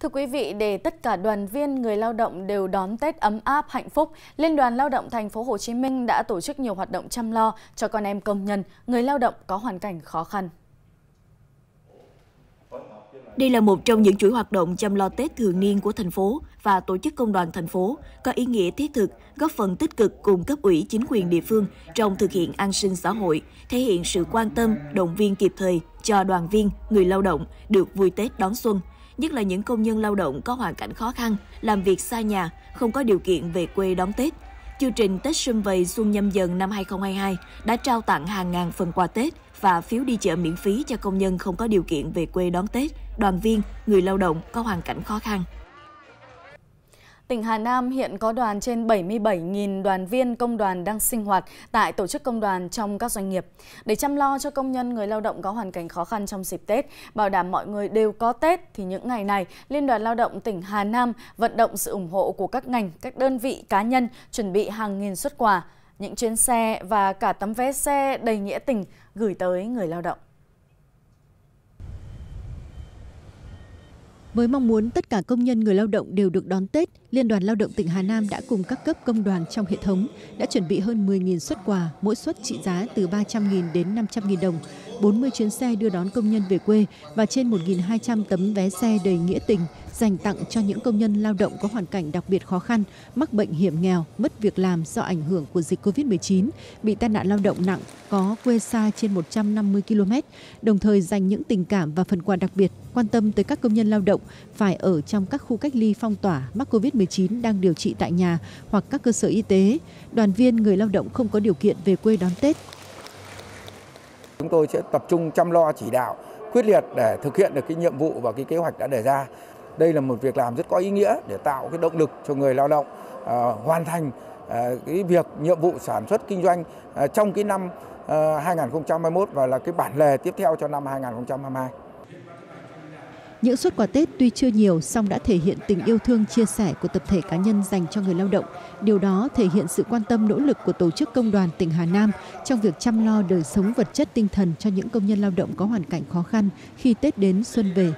Thưa quý vị, để tất cả đoàn viên người lao động đều đón Tết ấm áp hạnh phúc, Liên đoàn Lao động thành phố Hồ Chí Minh đã tổ chức nhiều hoạt động chăm lo cho con em công nhân, người lao động có hoàn cảnh khó khăn. Đây là một trong những chuỗi hoạt động chăm lo Tết thường niên của thành phố và tổ chức công đoàn thành phố, có ý nghĩa thiết thực, góp phần tích cực cùng cấp ủy chính quyền địa phương trong thực hiện an sinh xã hội, thể hiện sự quan tâm, động viên kịp thời cho đoàn viên, người lao động được vui Tết đón xuân, nhất là những công nhân lao động có hoàn cảnh khó khăn, làm việc xa nhà, không có điều kiện về quê đón Tết. Chương trình Tết Xuân Vầy Xuân Nhâm Dần năm 2022 đã trao tặng hàng ngàn phần quà Tết và phiếu đi chợ miễn phí cho công nhân không có điều kiện về quê đón Tết, đoàn viên, người lao động có hoàn cảnh khó khăn. Tỉnh Hà Nam hiện có đoàn trên 77.000 đoàn viên công đoàn đang sinh hoạt tại tổ chức công đoàn trong các doanh nghiệp. Để chăm lo cho công nhân người lao động có hoàn cảnh khó khăn trong dịp Tết, bảo đảm mọi người đều có Tết, thì những ngày này, Liên đoàn Lao động tỉnh Hà Nam vận động sự ủng hộ của các ngành, các đơn vị cá nhân chuẩn bị hàng nghìn xuất quà, những chuyến xe và cả tấm vé xe đầy nghĩa tình gửi tới người lao động. Với mong muốn tất cả công nhân người lao động đều được đón Tết, Liên đoàn Lao động tỉnh Hà Nam đã cùng các cấp công đoàn trong hệ thống đã chuẩn bị hơn 10.000 xuất quà, mỗi suất trị giá từ 300.000 đến 500.000 đồng, 40 chuyến xe đưa đón công nhân về quê và trên 1.200 tấm vé xe đầy nghĩa tình dành tặng cho những công nhân lao động có hoàn cảnh đặc biệt khó khăn, mắc bệnh hiểm nghèo, mất việc làm do ảnh hưởng của dịch COVID-19, bị tai nạn lao động nặng, có quê xa trên 150 km, đồng thời dành những tình cảm và phần quà đặc biệt quan tâm tới các công nhân lao động phải ở trong các khu cách ly phong tỏa mắc COVID-19 đang điều trị tại nhà hoặc các cơ sở y tế, đoàn viên người lao động không có điều kiện về quê đón Tết. Chúng tôi sẽ tập trung chăm lo chỉ đạo quyết liệt để thực hiện được cái nhiệm vụ và cái kế hoạch đã đề ra. Đây là một việc làm rất có ý nghĩa để tạo cái động lực cho người lao động à, hoàn thành à, cái việc nhiệm vụ sản xuất kinh doanh à, trong cái năm 2021 và là cái bản lề tiếp theo cho năm 2022. Những xuất quà Tết tuy chưa nhiều song đã thể hiện tình yêu thương chia sẻ của tập thể cá nhân dành cho người lao động. Điều đó thể hiện sự quan tâm, nỗ lực của tổ chức công đoàn tỉnh Hà Nam trong việc chăm lo đời sống vật chất tinh thần cho những công nhân lao động có hoàn cảnh khó khăn khi Tết đến xuân về.